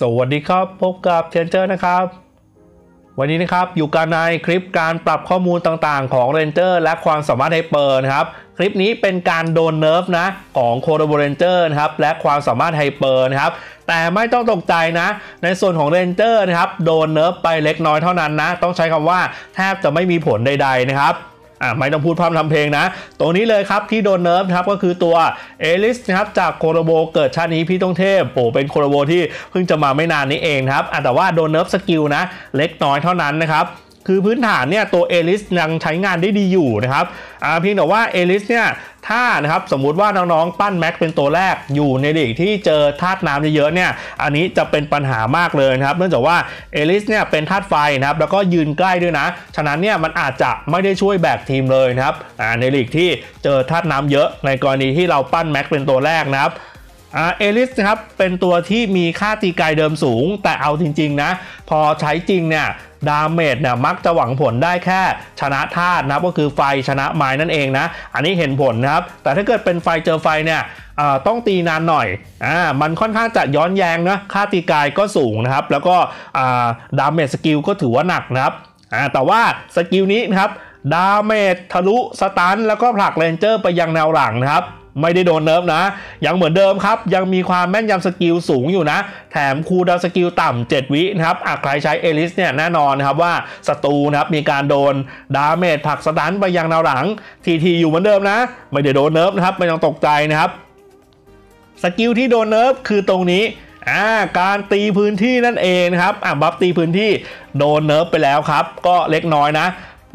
สวัสดีครับ พบกับเทนเจอร์นะครับ วันนี้นะครับอยู่กันในคลิปการปรับข้อมูลต่างๆ ของ ranger และความสามารถ hyper นะครับ คลิปนี้เป็นการโดน nerf นะของ collabo ranger นะครับและความสามารถ hyper นะครับแต่ไม่ต้องตกใจนะ ในส่วนของ ranger นะครับโดน nerf ไปเล็กน้อยเท่านั้นนะ ต้องใช้คำว่าแทบจะไม่มีผลใด ๆนะครับ อ่าไม่ต้องพูดพร่ำทำเพลงนะ ตัวนี้เลยครับที่โดน nerf ครับก็คือตัวเอลิสนะครับจาก collabo เกิดชาตินี้พี่ต้องเทพโอ้เป็น collabo ที่เพิ่งจะมาไม่นานนี้เองครับแต่ว่าโดน nerf skill นะเล็กน้อยเท่านั้นนะครับ คือพื้นฐานเนี่ยตัวเอลิสยังใช้งานได้ดีอยู่นะครับเพียงแต่ว่าเอลิสเนี่ยถ้านะครับสมมุติว่าน้องๆ ปั้น max เป็นตัวแรกอยู่ในลีกที่เจอธาตุน้ำเยอะๆเนี่ยอันนี้จะเป็นปัญหามากเลยนะครับ เนื่องจากว่าเอลิสเนี่ยเป็นธาตุไฟนะครับแล้วก็ยืนใกล้ด้วยนะ ฉะนั้นเนี่ยมันอาจจะไม่ได้ช่วยแบกทีมเลยนะครับในลีกที่เจอธาตุน้ำเยอะในกรณีที่เราปั้น max เป็นตัวแรกนะครับ เอลิสนะครับเป็นตัวที่มีค่าตีกายเดิมสูง แต่เอาจริงๆนะ พอใช้จริงเนี่ย damage เนี่ยมักจะหวังผลได้แค่ชนะธาตุนะก็คือไฟชนะไม้นั่นเองนะ อันนี้เห็นผลนะครับ แต่ถ้าเกิดเป็นไฟเจอไฟเนี่ยต้องตีนานหน่อยอ่ามันค่อนข้างจะย้อนแยงนะค่าตีกายก็สูงนะครับ แล้วก็ damage skill ก็ถือว่าหนักนะครับอ่าแต่ว่า skill นี้นะครับ damage ทะลุ stun แล้วก็ผลัก ranger ไปยังแนวหลังนะครับ ไม่ได้โดน nerf นะ ยังเหมือนเดิมครับ ยังมีความแม่นยำ skill สูงอยู่นะ แถม cooldown skill ต่ำ7 วินะครับอะใครใช้เอลิสเนี่ยแน่นอนนะครับว่าศัตรูนะครับมีการโดน damage ผลัก stun ไปยังแนวหลังทีทีอยู่เหมือนเดิมนะ ไม่ได้โดน nerf นะครับไม่ต้องตกใจนะครับ skill ที่โดน nerf คือตรงนี้อ่าการตีพื้นที่นั่นเองครับอ่า buff ตีพื้นที่โดน nerf ไปแล้วครับ ก็เล็กน้อยนะ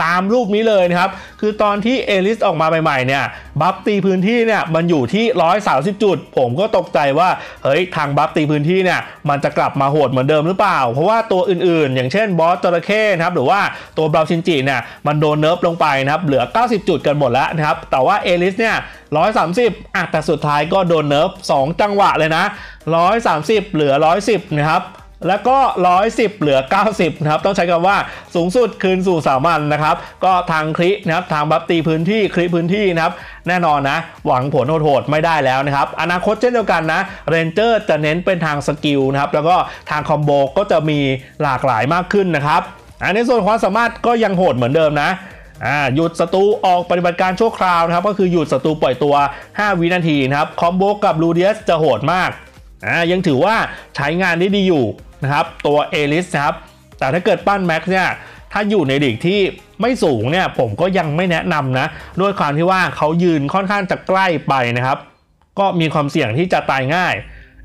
ตามรูปนี้เลยนะครับ คือตอนที่เอลิสออกมาใหม่ๆเนี่ย buff ตีพื้นที่เนี่ยมันอยู่ที่ 130 จุด ผมก็ตกใจว่า เฮ้ย ทาง buff ตีพื้นที่เนี่ยมันจะกลับมาโหดเหมือนเดิมหรือเปล่า เพราะว่าตัวอื่นๆ อย่างเช่น boss จระเข้นะครับหรือว่าตัวบราชินจิเนี่ยมันโดน nerf ลงไปนะครับเหลือ 90 จุดกันหมดแล้วนะครับแต่ว่าเอลิสเนี่ย130อะแต่สุดท้ายก็โดน nerf 2จังหวะเลยนะ 130 เหลือ 110 นะครับ แล้วก็ 110 เหลือ 90 นะครับ ต้องใช้คำว่าสูงสุดคืนสู่สามัญนะครับ ก็ทาง cri นะครับทาง buff ตีพื้นที่ cri พื้นที่นะครับ แน่นอนนะ หวังผลโหดไม่ได้แล้วนะครับ อนาคตเช่นเดียวกันนะ ranger จะเน้นเป็นทาง skill นะครับ แล้วก็ทาง combo ก็จะมีหลากหลายมากขึ้นนะครับอันในส่วนความสามารถก็ยังโหดเหมือนเดิมนะหยุดศัตรูออกปฏิบัติการชั่วคราวนะครับ ก็คือหยุดศัตรูปล่อยตัว 5 วินาทีนะครับ combo กับลูเดียสจะโหดมาก ยังถือว่าใช้งานได้ดีอยู่ นะครับตัวเอลิสนะครับแต่ถ้าเกิดปั้น max เนี่ยถ้าอยู่ในลีกที่ไม่สูงเนี่ยผมก็ยังไม่แนะนำนะด้วยความที่ว่าเขายืนค่อนข้างจะใกล้ไปนะครับ ก็มีความเสี่ยงที่จะตายง่าย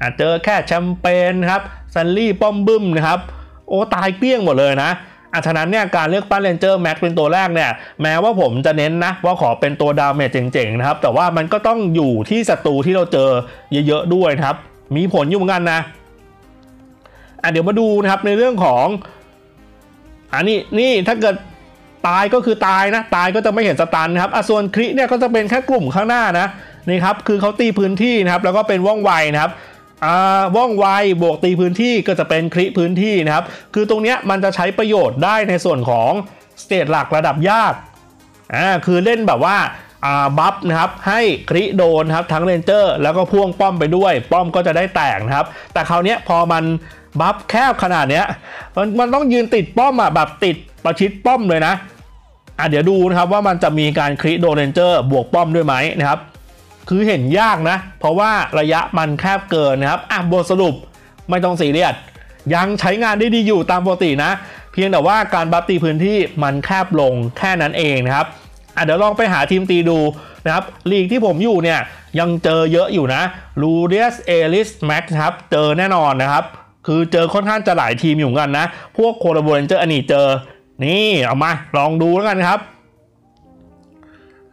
อาจเจอแค่แชมเปญครับซันลี่ป้อมบึ้มนะครับโอ้ตายเกลี้ยงหมดเลยนะอาฉะนั้นเนี่ยการเลือกปั้น ranger max เป็นตัวแรกเนี่ยแม้ว่าผมจะเน้นนะว่าขอเป็นตัว damage เจ๋งๆนะครับแต่ว่ามันก็ต้องอยู่ที่ศัตรูที่เราเจอเยอะๆด้วยครับมีผลอยู่เหมือนกันนะ อะเดี๋ยวมาดูนะครับในเรื่องของอันนี้นี่ถ้าเกิดตายก็คือตายนะ ตายก็จะไม่เห็น stun นะครับอะส่วน cri เนี่ยก็จะเป็นแค่กลุ่มข้างหน้านะนี่ครับคือเขาตีพื้นที่นะครับ แล้วก็เป็นว่องไวนะครับอ่าว่องไวบวกตีพื้นที่ก็จะเป็น cri พื้นที่นะครับ คือตรงเนี้ยมันจะใช้ประโยชน์ได้ในส่วนของ stage หลักระดับยากอ่าคือเล่นแบบว่าอ่า buff นะครับให้ cri โดนครับทั้ง ranger แล้วก็พ่วงป้อมไปด้วย ป้อมก็จะได้แตกนะครับ แต่คราวนี้พอมัน buff แคบขนาดเนี้ยมันมันต้องยืนติดป้อมอะแบบติดประชิดป้อมเลยนะอะเดี๋ยวดูนะครับว่ามันจะมีการ cri โดน ranger บวกป้อมด้วยไหมนะครับคือเห็นยากนะ เพราะว่าระยะมันแคบเกินนะครับอะบทสรุปไม่ต้องซีเรียสยังใช้งานได้ดีอยู่ตามปกตินะ เพียงแต่ว่าการ buff ตีพื้นที่มันแคบลงแค่นั้นเองนะครับอะเดี๋ยวลองไปหาทีมตีดูนะครับลีกที่ผมอยู่เนี่ยยังเจอเยอะอยู่นะลูเดียสเอลิส max ครับเจอแน่นอนนะครับ คือเจอค่อนข้างจะหลายทีมอยู่กันนะ พวก collabo ranger อันนี้เจอ นี่เอามาลองดูแล้วกันครับ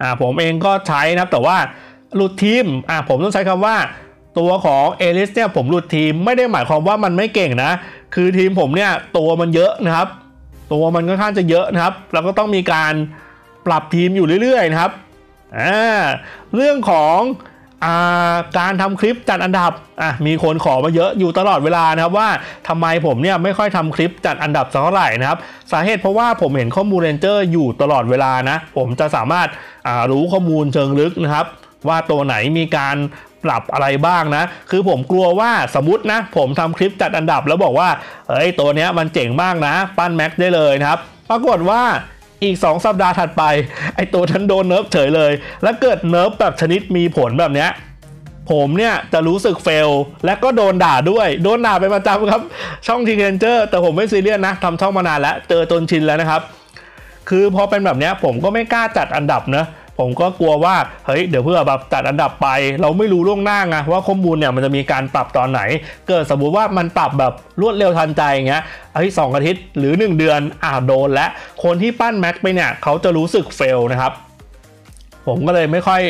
อ่าผมเองก็ใช้นะครับแต่ว่าหลุดทีม อ่าผมต้องใช้คำว่าตัวของเอลิสเนี่ยผมหลุดทีมไม่ได้หมายความว่ามันไม่เก่งนะ คือทีมผมเนี่ยตัวมันเยอะนะครับ ตัวมันค่อนข้างจะเยอะนะครับ แล้วก็ต้องมีการปรับทีมอยู่เรื่อยๆนะครับอ่าเรื่องของ การทำคลิปจัดอันดับอะมีคนขอมาเยอะอยู่ตลอดเวลานะครับว่าทำไมผมเนี่ยไม่ค่อยทำคลิปจัดอันดับสักเท่าไหร่นะครับสาเหตุเพราะว่าผมเห็นข้อมูล ranger อยู่ตลอดเวลานะผมจะสามารถรู้ข้อมูลเชิงลึกนะครับว่าตัวไหนมีการปรับอะไรบ้างนะ คือผมกลัวว่าสมมตินะ ผมทำคลิปจัดอันดับแล้วบอกว่าเอ้ยตัวเนี้ยมันเจ๋งมากนะ ปั้น max ได้เลยนะครับ ปรากฏว่า อีก 2 สัปดาห์ถัดไป ไอตัวนั้นโดน nerf เฉยเลย แล้วเกิด nerf แบบชนิดมีผลแบบเนี้ยผมเนี่ยจะรู้สึก fail และก็โดนด่าด้วย โดนด่าเป็นประจำครับ ช่องทีเนเจอร์แต่ผมไม่ซีเรียสนะทำช่องมานานแล้ว เจอจนชินแล้วนะครับ คือพอเป็นแบบนี้ผมก็ไม่กล้าจัดอันดับนะ ผมก็กลัวว่าเฮ้ยเดี๋ยวเพื่อแบบจัดอันดับไป เราไม่รู้ล่วงหน้าไงว่าข้อมูลเนี่ยมันจะมีการปรับตอนไหน เกิดสมมุติว่ามันปรับแบบรวดเร็วทันใจอย่างเงี้ยเฮ้ยสองอาทิตย์หรือ 1 เดือนอ่าโดนและคนที่ปั้น max ไปเนี่ยเขาจะรู้สึก fail นะครับ ผมก็เลยไม่ค่อย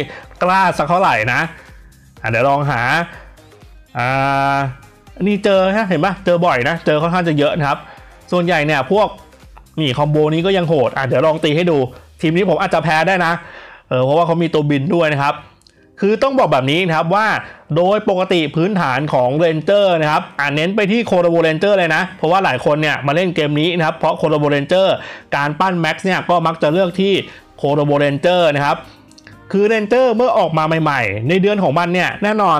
กล้าสักเท่าไหร่นะเดี๋ยวลองหาอ่านี่เจอนะเห็นปะเจอบ่อยนะ เจอค่อนข้างจะเยอะนะครับ ส่วนใหญ่เนี่ยพวกนี่ combo นี้ก็ยังโหดอะเดี๋ยวลองตีให้ดู ทีมนี้ผมอาจจะแพ้ได้นะ เออเพราะว่าเขามีตัวบินด้วยนะครับ คือต้องบอกแบบนี้นะครับว่าโดยปกติพื้นฐานของ ranger นะครับอ่าเน้นไปที่ collabo ranger เลยนะ เพราะว่าหลายคนเนี่ยมาเล่นเกมนี้นะครับเพราะ collabo ranger การปั้น max เนี่ยก็มักจะเลือกที่collabo ranger นะครับคือ ranger เมื่อออกมาใหม่ๆ ในเดือนของมันเนี่ยแน่นอน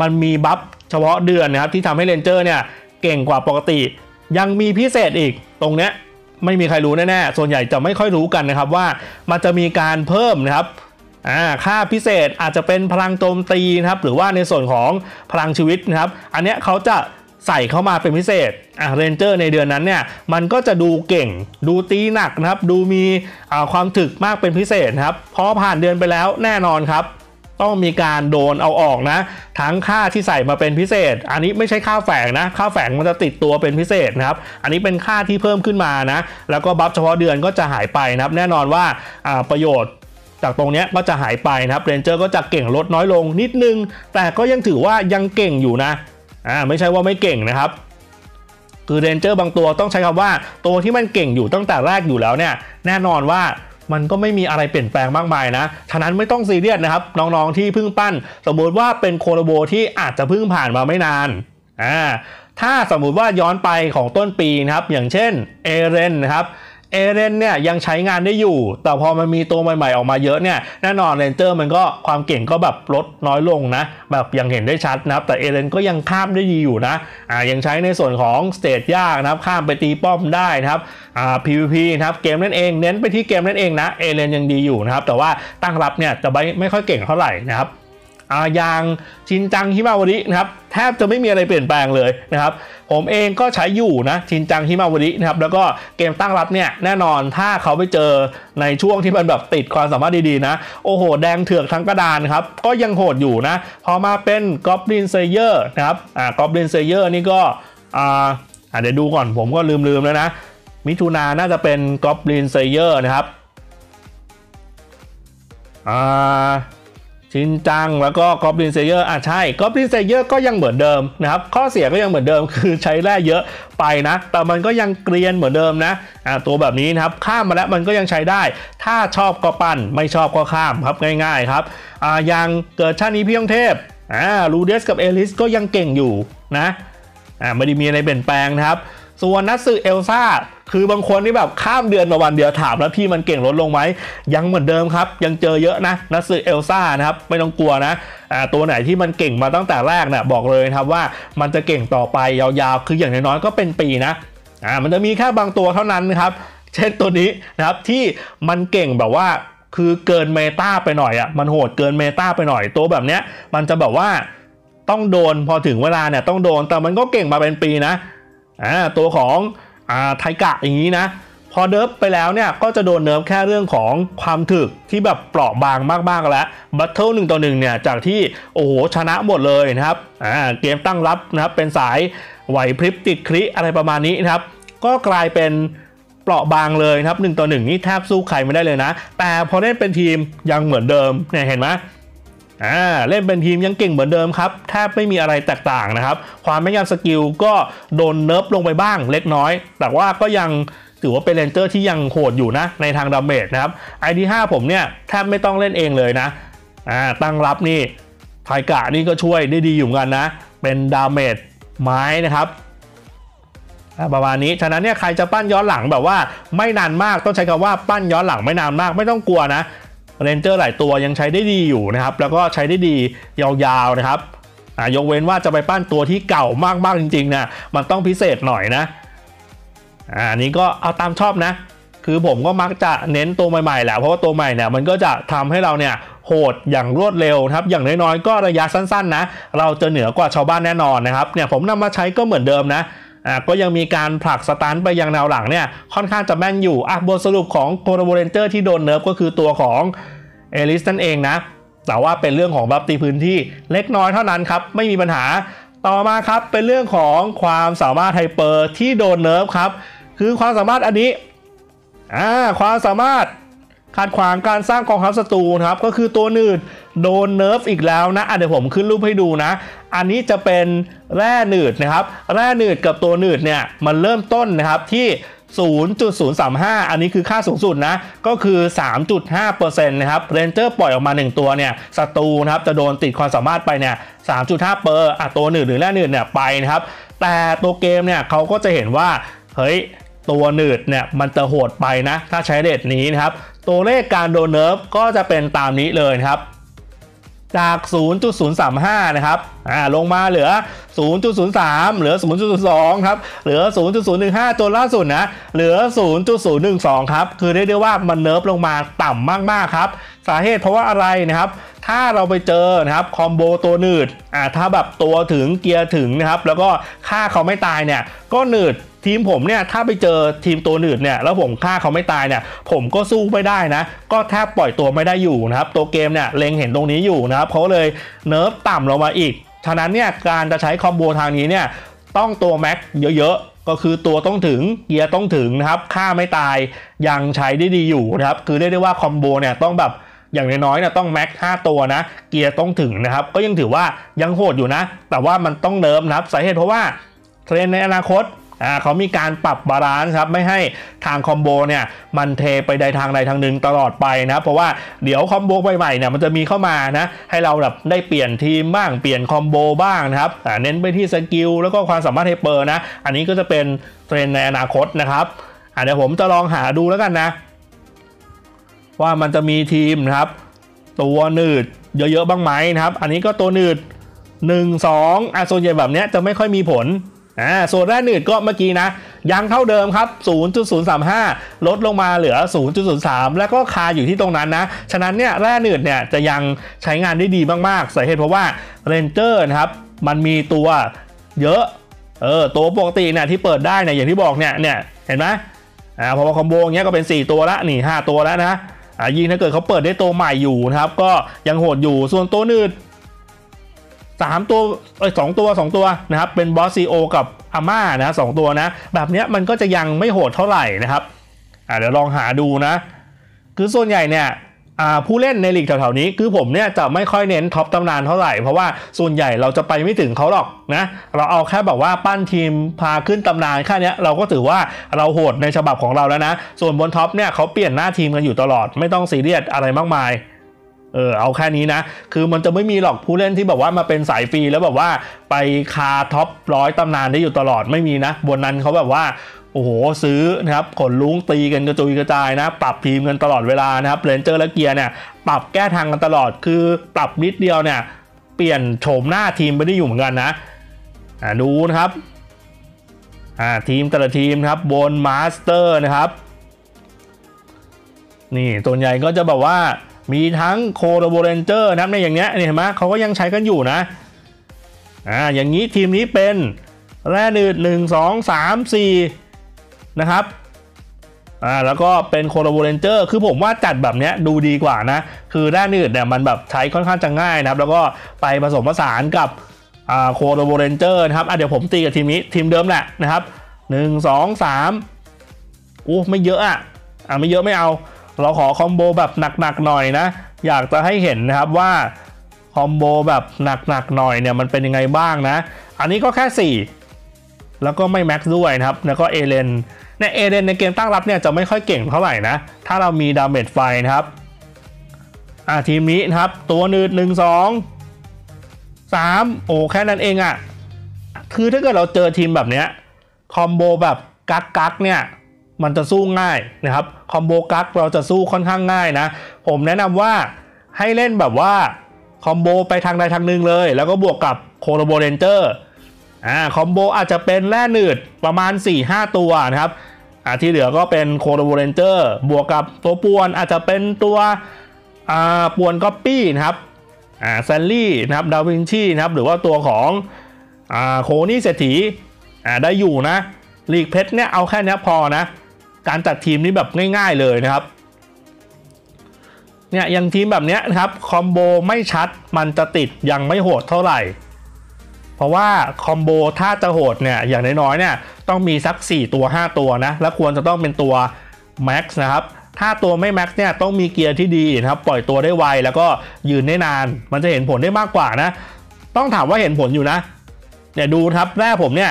มันมี buff เฉพาะเดือนนะครับที่ทำให้ ranger เนี่ยเก่งกว่าปกติ ยังมีพิเศษอีกตรงเนี้ย ไม่มีใครรู้แน่ๆ ส่วนใหญ่จะไม่ค่อยรู้กันนะครับว่ามันจะมีการเพิ่มนะครับค่าพิเศษอาจจะเป็นพลังโจมตีนะครับ หรือว่าในส่วนของพลังชีวิตนะครับ อันนี้เขาจะใส่เข้ามาเป็นพิเศษอะ ranger ในเดือนนั้นเนี่ยมันก็จะดูเก่ง ดูตีหนักนะครับ ดูมีความถึกมากเป็นพิเศษนะครับพอผ่านเดือนไปแล้วแน่นอนครับ ต้องมีการโดนเอาออกนะ ทั้งค่าที่ใส่มาเป็นพิเศษ อันนี้ไม่ใช่ค่าแฝงนะ ค่าแฝงมันจะติดตัวเป็นพิเศษนะครับ อันนี้เป็นค่าที่เพิ่มขึ้นมานะ แล้วก็ buff เฉพาะเดือนก็จะหายไปนะครับ แน่นอนว่าประโยชน์จากตรงนี้ก็จะหายไปนะครับ ranger ก็จะเก่งลดน้อยลงนิดนึง แต่ก็ยังถือว่ายังเก่งอยู่นะ อ่าไม่ใช่ว่าไม่เก่งนะครับคือ ranger บางตัวต้องใช้คำว่าตัวที่มันเก่งอยู่ตั้งแต่แรกอยู่แล้วเนี่ยแน่นอนว่า มันก็ไม่มีอะไรเปลี่ยนแปลงมากมายนะ ฉะนั้นไม่ต้องซีเรียสนะครับ น้องๆที่เพิ่งปั้น สมมติว่าเป็น collabo ที่อาจจะเพิ่งผ่านมาไม่นานอ่าถ้าสมมุติว่าย้อนไปของต้นปีนะครับ อย่างเช่นเอเรนนะครับ เอเรนเนี่ยยังใช้งานได้อยู่ แต่พอมันมีตัวใหม่ๆออกมาเยอะเนี่ยแน่นอน ranger มันก็ความเก่งก็แบบลดน้อยลงนะ แบบยังเห็นได้ชัดนะครับ แต่เอเรนก็ยังข้ามได้ดีอยู่นะอ่ายังใช้ในส่วนของ stage ยากนะครับ ข้ามไปตีป้อมได้นะครับอ่า PVP นะครับเกมนั่นเองเน้นไปที่เกมนั่นเองนะเอเรนยังดีอยู่นะครับ แต่ว่าตั้งรับเนี่ยจะไม่ไม่ค่อยเก่งเท่าไหร่นะครับ อย่างชินจังฮิมาวรินะครับแทบจะไม่มีอะไรเปลี่ยนแปลงเลยนะครับผมเองก็ใช้อยู่นะชินจังฮิมาวรินะครับแล้วก็เกมตั้งรับเนี่ยแน่นอนถ้าเขาไปเจอในช่วงที่มันแบบติดความสามารถดีๆนะ โอ้โห แดงเถือกทั้งกระดานครับก็ยังโหดอยู่นะ พอมาเป็น Goblin Slayer นะครับอ่า Goblin Slayer นี่ก็อ่าเดี๋ยวดูก่อนผมก็ลืมๆแล้วนะ มิถุนาน่าจะเป็น Goblin Slayer นะครับอ่า ชินจังแล้วก็ Goblin Slayer อะใช่ Goblin Slayer ก็ยังเหมือนเดิมนะครับ ข้อเสียก็ยังเหมือนเดิมคือใช้แร่เยอะไปนะ แต่มันก็ยังเกรียนเหมือนเดิมนะอะตัวแบบนี้นะครับ ข้ามมาแล้วมันก็ยังใช้ได้ ถ้าชอบก็ปั้นไม่ชอบก็ข้ามครับง่าย ๆ ครับอ่ายังเกิดชาตินี้พี่ยงเทพอ่าลูเดสกับเอลิสก็ยังเก่งอยู่นะอ่าไม่ได้มีอะไรเปลี่ยนแปลงนะครับ ส่วนนัทสึเอลซ่าคือบางคนที่แบบข้ามเดือนมาวันเดียวถามแล้วพี่มันเก่งลดลงไหมยังเหมือนเดิมครับ ยังเจอเยอะนะนัทสึเอลซ่านะครับไม่ต้องกลัวนะตัวไหนที่มันเก่งมาตั้งแต่แรกเนะี่ยบอกเลยครับว่ามันจะเก่งต่อไปยาวๆ คืออย่างน้อยๆก็เป็นปีนะอ่ามันจะมีแค่บางตัวเท่านั้นนะครับเช่นตัวนี้นะครับที่มันเก่งแบบว่าคือเกิน meta ไปหน่อยอะมันโหดเกิน meta ไปหน่อยตัวแบบเนี้ยมันจะแบบว่าต้องโดนพอถึงเวลาเนี่ยต้องโดนแต่มันก็เก่งมาเป็นปีนะ อ่าตัวของอ่าไทกะอย่างนี้นะพอ nerf ไปแล้วเนี่ยก็จะโดน nerf แค่เรื่องของความถึกที่แบบเปราะบางมากๆแล้วbattle หนึ่งต่อหนึ่งเนี่ยจากที่โอ้โหชนะหมดเลยนะครับอ่าเกมตั้งรับนะครับเป็นสายไหวพริบติด cri อะไรประมาณนี้นะครับ ก็กลายเป็นเปราะบางเลยครับหนึ่งต่อหนึ่งนี่แทบสู้ใครไม่ได้เลยนะ แต่พอเล่นเป็นทีมยังเหมือนเดิมเนี่ยเห็นไหม อ่าเล่นเป็นทีมยังเก่งเหมือนเดิมครับแทบไม่มีอะไรแตกต่างนะครับ ความแม่นยำ skill ก็โดน nerf ลงไปบ้างเล็กน้อย แต่ว่าก็ยังถือว่าเป็น ranger ที่ยังโหดอยู่นะในทาง damage นะครับไอดีห้าผมเนี่ยแทบไม่ต้องเล่นเองเลยนะอ่าตั้งรับนี่ไทกะนี่ก็ช่วยได้ดีอยู่กันนะ เป็น damage ไม้นะครับประมาณนี้ ฉะนั้นเนี่ยใครจะปั้นย้อนหลังแบบว่าไม่นานมากต้องใช้คำว่าปั้นย้อนหลังไม่นานมากไม่ต้องกลัวนะ ranger หลายตัวยังใช้ได้ดีอยู่นะครับ แล้วก็ใช้ได้ดียาวๆนะครับยกเว้นว่าจะไปปั้นตัวที่เก่ามากๆจริงๆนะมันต้องพิเศษหน่อยนะอ่านี้ก็เอาตามชอบนะ คือผมก็มักจะเน้นตัวใหม่ๆแหละเพราะว่าตัวใหม่เนี่ยมันก็จะทำให้เราเนี่ยโหดอย่างรวดเร็วครับ อย่างน้อยๆก็ระยะสั้นๆนะ เราจะเหนือกว่าชาวบ้านแน่นอนนะครับ เนี่ยผมนำมาใช้ก็เหมือนเดิมนะ อ่าก็ยังมีการผลัก stun ไปยังแนวหลังเนี่ยค่อนข้างจะแม่นอยู่อะบทสรุปของ collabo ranger ที่โดน nerf ก็คือตัวของเอลิสนั่นเองนะ แต่ว่าเป็นเรื่องของ buff ตีพื้นที่เล็กน้อยเท่านั้นครับ ไม่มีปัญหาต่อมาครับเป็นเรื่องของความสามารถ Hyper ที่โดน nerf ครับ คือความสามารถอันนี้อ่าความสามารถ ขัดขวางการสร้างกองทัพศัตรูนะครับก็คือตัวหนืดโดน nerf อีกแล้วนะอะเดี๋ยวผมขึ้นรูปให้ดูนะ อันนี้จะเป็นแร่หนืดนะครับ แร่หนืดกับตัวหนืดเนี่ยมันเริ่มต้นนะครับที่ 0.035 อันนี้คือค่าสูงสุดนะ ก็คือ 3.5%นะครับ Ranger ปล่อยออกมา 1 ตัวเนี่ยศัตรูนะครับจะโดนติดความสามารถไปเนี่ย 3.5 เปอร์อะตัวหนึ่งหรือแร่หนึ่งเนี่ยไปนะครับ แต่ตัวเกมเนี่ยเขาก็จะเห็นว่า เฮ้ยตัวหนืดเนี่ยมันจะโหดไปนะ ถ้าใช้ rate นี้นะครับ ตัวเลขการโดน nerf ก็จะเป็นตามนี้เลยครับ จาก 0.035 นะครับ อ่า ลงมาเหลือ 0.03 เหลือ 0.02 ครับ เหลือ 0.015จนล่าสุดนะ เหลือ 0.012 ครับ คือเรียกได้ว่ามัน nerf ลงมาต่ำมากๆครับ สาเหตุเพราะว่าอะไรนะครับถ้าเราไปเจอนะครับ combo ตัวหนืดอ่าถ้าแบบตัวถึงเกียร์ถึงนะครับ แล้วก็ฆ่าเขาไม่ตายเนี่ย ก็หนืด ทีมผมเนี่ยถ้าไปเจอทีมตัวหนืดเนี่ยแล้วผมฆ่าเขาไม่ตายเนี่ยผมก็สู้ไม่ได้นะ ก็แทบปล่อยตัวไม่ได้อยู่นะครับตัวเกมเนี่ยเล็งเห็นตรงนี้อยู่นะครับเขาเลย nerf ต่ำลงมาอีก ฉะนั้นเนี่ยการจะใช้ combo ทางนี้เนี่ยต้องตัว max เยอะๆก็คือตัวต้องถึงเกียร์ต้องถึงนะครับฆ่าไม่ตายยังใช้ได้ดีอยู่นะครับคือเรียกได้ว่า combo เนี่ยต้องแบบอย่างน้อยๆเนี่ยต้อง max 5ตัวนะ เกียร์ต้องถึงนะครับ ก็ยังถือว่ายังโหดอยู่นะ แต่ว่ามันต้อง nerf นะครับสาเหตุเพราะว่าเทรนในอนาคต อ่าเขามีการปรับ balance ครับไม่ให้ทาง combo เนี่ยมันเทไปใดทางใดทางหนึ่งตลอดไปนะเพราะว่าเดี๋ยว combo ใหม่ๆเนี่ยมันจะมีเข้ามานะให้เราแบบได้เปลี่ยนทีมบ้างเปลี่ยน combo บ้างนะครับอ่าเน้นไปที่ skill แล้วก็ความสามารถ Hyper นะ อันนี้ก็จะเป็นเทรนในอนาคตนะครับอ่าเดี๋ยวผมจะลองหาดูแล้วกันนะ ว่ามันจะมีทีมนะครับ ตัวหนืดเยอะๆบ้างไหมนะครับ อันนี้ก็ตัวหนืด1 2อะส่วนใหญ่แบบเนี้ยจะไม่ค่อยมีผล อ่าส่วนแร่หนืดก็เมื่อกี้นะ ยังเท่าเดิมครับ 0.035 ลดลงมาเหลือ 0.03 แล้วก็คาอยู่ที่ตรงนั้นนะ ฉะนั้นเนี่ยแร่หนืดเนี่ยจะยังใช้งานได้ดีมากๆสาเหตุเพราะว่าRanger นะครับ มันมีตัวเยอะ เออ ตัวปกติเนี่ยที่เปิดได้เนี่ยอย่างที่บอกเนี่ยเนี่ยเห็นไหมอ่าพอมา combo เงี้ยก็เป็น 4 ตัวละนี่ 5 ตัวแล้วนะอ่ายิ่งถ้าเกิดเขาเปิดได้ตัวใหม่อยู่นะครับ ก็ยังโหดอยู่ส่วนตัวหนืด สามตัวเอ้ยสองตัวสองตัวนะครับเป็นบอสซีโอกับอาม่านะสองตัวนะ แบบเนี้ยมันก็จะยังไม่โหดเท่าไหร่นะครับอ่าเดี๋ยวลองหาดูนะ คือส่วนใหญ่เนี่ยผู้เล่นในลีกแถวๆนี้คือผมเนี่ยจะไม่ค่อยเน้น top ตำนานเท่าไหร่ เพราะว่าส่วนใหญ่เราจะไปไม่ถึงเขาหรอกนะ เราเอาแค่แบบว่าปั้นทีมพาขึ้นตำนานแค่เนี้ยเราก็ถือว่าเราโหดในฉบับของเราแล้วนะ ส่วนบน top เนี่ยเขาเปลี่ยนหน้าทีมกันอยู่ตลอดไม่ต้องซีเรียสอะไรมากมาย เออเอาแค่นี้นะ คือมันจะไม่มีหรอกผู้เล่นที่แบบว่ามาเป็นสายฟรีแล้วแบบว่าไปคา top ร้อยตำนานได้อยู่ตลอดไม่มีนะ บนนั้นเขาแบบว่าโอ้โหซื้อนะครับขนลุงตีกันกระจุยกระจายนะ ปรับทีมกันตลอดเวลานะครับ Ranger และเกียร์เนี่ยปรับแก้ทางกันตลอดคือปรับนิดเดียวเนี่ย เปลี่ยนโฉมหน้าทีมไปได้อยู่เหมือนกันนะอ่าดูนะครับอ่าทีมแต่ละทีมครับบน Master นะครับ นี่ส่วนใหญ่ก็จะแบบว่า มีทั้ง collab Ranger นะครับในอย่างเนี้ยนี่เห็นไหมเขาก็ยังใช้กันอยู่นะอ่าอย่างนี้ทีมนี้เป็นแร่หนืดหนึ่งสองสามสี่นะครับอ่าแล้วก็เป็น collab Ranger คือผมว่าจัดแบบเนี้ยดูดีกว่านะ คือแร่หนืดเนี่ยมันแบบใช้ค่อนข้างจะง่ายนะครับ แล้วก็ไปผสมผสานกับอ่า collab Ranger นะครับอะเดี๋ยวผมตีกับทีมนี้ทีมเดิมแหละนะครับหนึ่งสองสามอู้ไม่เยอะอะอะไม่เยอะไม่เอา เราขอ combo แบบหนักๆหน่อยนะ อยากจะให้เห็นนะครับว่า combo แบบหนักๆหน่อยเนี่ยมันเป็นยังไงบ้างนะ อันนี้ก็แค่ 4 แล้วก็ไม่ max ด้วยนะครับ แล้วก็เอเลนเนี่ยเอเลนในเกมตั้งรับเนี่ยจะไม่ค่อยเก่งเท่าไหร่นะ ถ้าเรามี damage ไฟนะครับอ่าทีมนี้นะครับ ตัวหนืดหนึ่งสองสามโอ้แค่นั้นเองอะ่ะ คือถ้าเกิดเราเจอทีมแบบเนี้ย combo แบบกักกักเนี่ย มันจะสู้ง่ายนะครับ combo กักเราจะสู้ค่อนข้างง่ายนะ ผมแนะนำว่าให้เล่นแบบว่าcombo ไปทางใดทางหนึ่งเลย แล้วก็บวกกับ collab Ranger อ่า combo อาจจะเป็นแร่หนืดประมาณ 4-5 ตัวนะครับอ่าที่เหลือก็เป็น collab Ranger บวกกับตัวป่วนอาจจะเป็นตัวอ่าป่วนก๊อปปี้นะครับอ่าแซลลี่นะครับดาวินชีนะครับหรือว่าตัวของอ่าโคนี่เศรษฐีอ่าได้อยู่นะลีกเพชรเนี่ยเอาแค่นี้พอนะ การจัดทีมนี้แบบง่าย ๆเลยนะครับเนี่ยอย่างทีมแบบนี้นะครับคอมโบไม่ชัดมันจะติดยังไม่โหดเท่าไหร่ เพราะว่าคอมโบถ้าจะโหดเนี่ยอย่างน้อยๆเนี่ยต้องมีสัก 4 ตัว 5 ตัวนะและควรจะต้องเป็นตัวแม็กซ์นะครับถ้าตัวไม่แม็กซ์เนี่ยต้องมีเกียร์ที่ดีนะครับปล่อยตัวได้ไวแล้วก็ยืนได้นาน มันจะเห็นผลได้มากกว่านะ ต้องถามว่าเห็นผลอยู่นะเนี่ยดูครับแร่ผมเนี่ย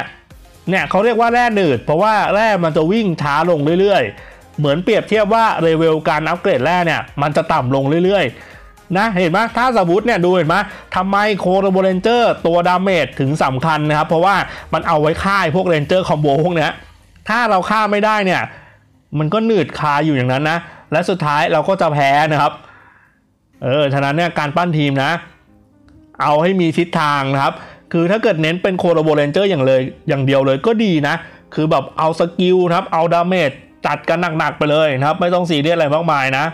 เนี่ยเขาเรียกว่าแร่หนืด เพราะว่าแร่มันจะวิ่งช้าลงเรื่อยๆ เหมือนเปรียบเทียบว่า level การอัปเกรดแร่เนี่ยมันจะต่ำลงเรื่อยๆ นะเห็นไหมถ้าสมมติเนี่ยดูเห็นไหมทำไม collab Ranger ตัว damage ถึงสำคัญนะครับ เพราะว่ามันเอาไว้ฆ่าพวก Ranger combo พวกเนี้ยถ้าเราฆ่าไม่ได้เนี่ยมันก็หนืดคาอยู่อย่างนั้นนะ และสุดท้ายเราก็จะแพ้นะครับ เออ ฉะนั้นเนี่ยการปั้นทีมนะ เอาให้มีทิศทางนะครับ คือถ้าเกิดเน้นเป็น collab Ranger อย่างเลยอย่างเดียวเลยก็ดีนะ คือแบบเอา skill นะครับเอา damage จัดกันหนักๆไปเลยนะครับ ไม่ต้องซีเรียสอะไรมากมายนะ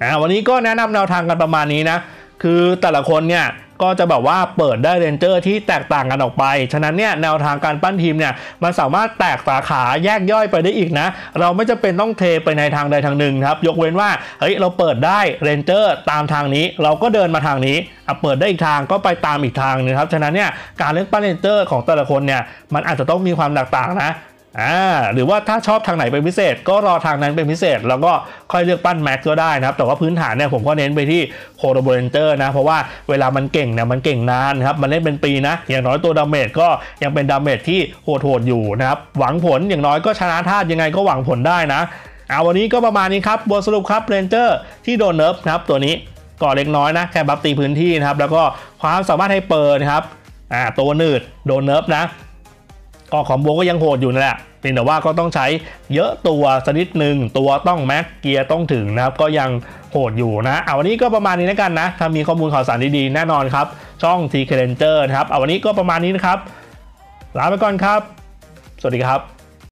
อ่าวันนี้ก็แนะนำแนวทางกันประมาณนี้นะ คือแต่ละคนเนี่ย ก็จะแบบว่าเปิดได้ Ranger ที่แตกต่างกันออกไป ฉะนั้นเนี่ยแนวทางการปั้นทีมเนี่ยมันสามารถแตกสาขาแยกย่อยไปได้อีกนะ เราไม่จำเป็นต้องเทไปในทางใดทางหนึ่งครับ ยกเว้นว่าเฮ้ยเราเปิดได้ Ranger ตามทางนี้ เราก็เดินมาทางนี้อะเปิดได้อีกทางก็ไปตามอีกทางนึงครับ ฉะนั้นเนี่ยการเล่นปั้น ranger ของแต่ละคนเนี่ยมันอาจจะต้องมีความแตกต่างนะ อ่าหรือว่าถ้าชอบทางไหนเป็นพิเศษ ก็รอทางนั้นเป็นพิเศษ แล้วก็ค่อยเลือกปั้น max ก็ได้นะครับ แต่ว่าพื้นฐานเนี่ยผมก็เน้นไปที่ collabo ranger นะ เพราะว่าเวลามันเก่งเนี่ยมันเก่งนานครับ มันเล่นเป็นปีนะ อย่างน้อยตัว damage ก็ยังเป็น damage ที่โหดๆอยู่นะครับ หวังผลอย่างน้อยก็ชนะธาตุยังไงก็หวังผลได้นะเอาวันนี้ก็ประมาณนี้ครับบทสรุปครับ rangerที่โดน nerf นะครับตัวนี้ก็เล็กน้อยนะแค่ buff ตีพื้นที่นะครับแล้วก็ความสามารถให้เปิดนะครับอ่าตัวหนืดโดน nerf นะ ก็ combo ก็ยังโหดอยู่นั่นแหละเพียงแต่ว่าก็ต้องใช้เยอะตัวสักนิดหนึ่งตัวต้อง max gear ต้องถึงนะครับก็ยังโหดอยู่นะเอาวันนี้ก็ประมาณนี้แล้วกันนะ ถ้ามีข้อมูลข่าวสารดีๆ แน่นอนครับ ช่อง t k r a n g e r นะครับเอาวันนี้ก็ประมาณนี้นะครับลาไปก่อนครับ สวัสดีครับ